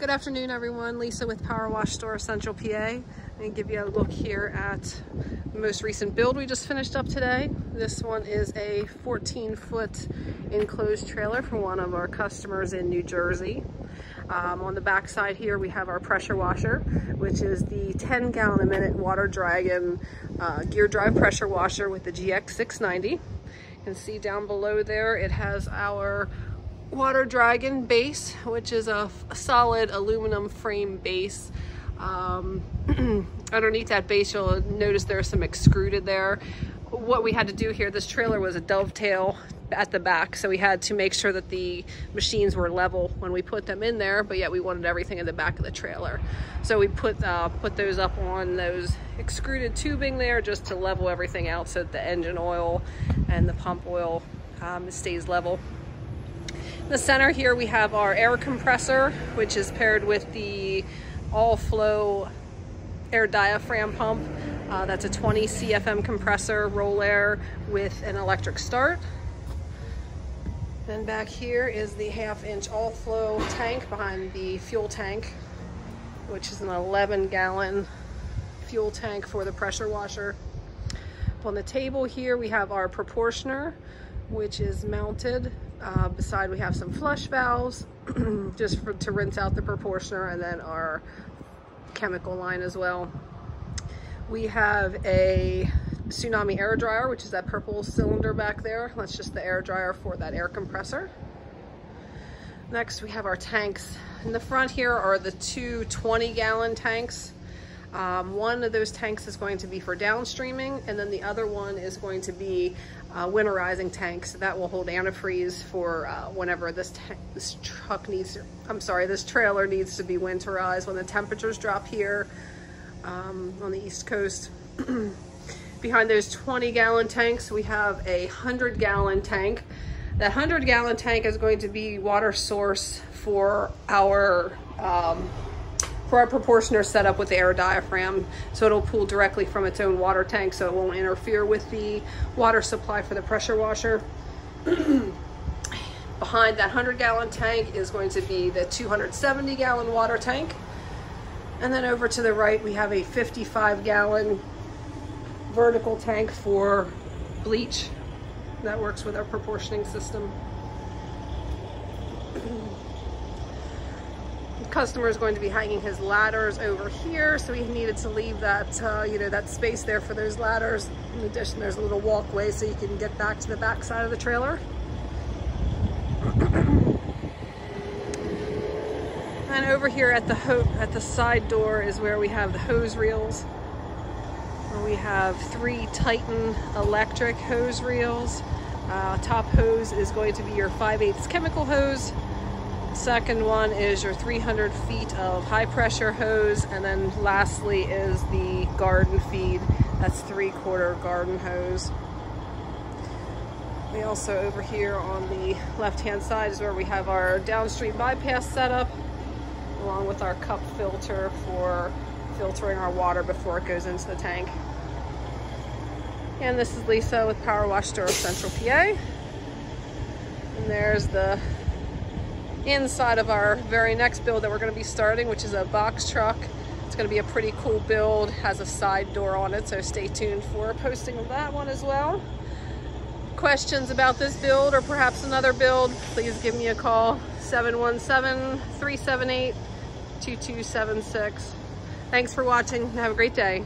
Good afternoon, everyone. Lisa with Power Wash Store Central PA. I'm to give you a look here at the most recent build we just finished up today. This one is a 14 foot enclosed trailer for one of our customers in New Jersey. Um, on the back side here we have our pressure washer, which is the 10 gallon a minute Water Dragon uh, gear drive pressure washer with the GX690. You can see down below there it has our Water Dragon base, which is a, solid aluminum frame base. Um, underneath that base, you'll notice there's some extruded there. What we had to do here, this trailer was a dovetail at the back, so we had to make sure that the machines were level when we put them in there, but yet we wanted everything in the back of the trailer. So we put, uh, put those up on those extruded tubing there just to level everything out so that the engine oil and the pump oil um, stays level the center here we have our air compressor, which is paired with the All-Flo air diaphragm pump. Uh, that's a 20 CFM compressor, Rolair with an electric start. Then back here is the half inch All-Flo tank behind the fuel tank, which is an 11 gallon fuel tank for the pressure washer. On the table here we have our proportioner, which is mounted uh, beside we have some flush valves just for, to rinse out the proportioner and then our chemical line as well. We have a Tsunami air dryer, which is that purple cylinder back there. That's just the air dryer for that air compressor. Next, we have our tanks. In the front here are the two 20 gallon tanks. Um, one of those tanks is going to be for downstreaming, and then the other one is going to be uh, winterizing tanks that will hold antifreeze for uh, whenever this, this truck needs to, I'm sorry, this trailer needs to be winterized when the temperatures drop here um, on the East Coast. Behind those 20 gallon tanks, we have a 100 gallon tank. That 100 gallon tank is going to be water source for our um, our proportioner set up with the air diaphragm. So it'll pull directly from its own water tank so it won't interfere with the water supply for the pressure washer. Behind that 100 gallon tank is going to be the 270 gallon water tank. And then over to the right, we have a 55 gallon vertical tank for bleach that works with our proportioning system. customer is going to be hanging his ladders over here, so he needed to leave that, uh, you know, that space there for those ladders. In addition, there's a little walkway so you can get back to the back side of the trailer. and over here at the at the side door is where we have the hose reels. We have three Titan electric hose reels. Uh, top hose is going to be your 5 8 chemical hose. Second one is your 300 feet of high pressure hose. And then lastly is the garden feed. That's three quarter garden hose. We also over here on the left hand side is where we have our downstream bypass setup along with our cup filter for filtering our water before it goes into the tank. And this is Lisa with Power Wash Central PA. And there's the inside of our very next build that we're going to be starting, which is a box truck. It's going to be a pretty cool build, has a side door on it, so stay tuned for a posting of that one as well. Questions about this build or perhaps another build, please give me a call, 717-378-2276. Thanks for watching have a great day.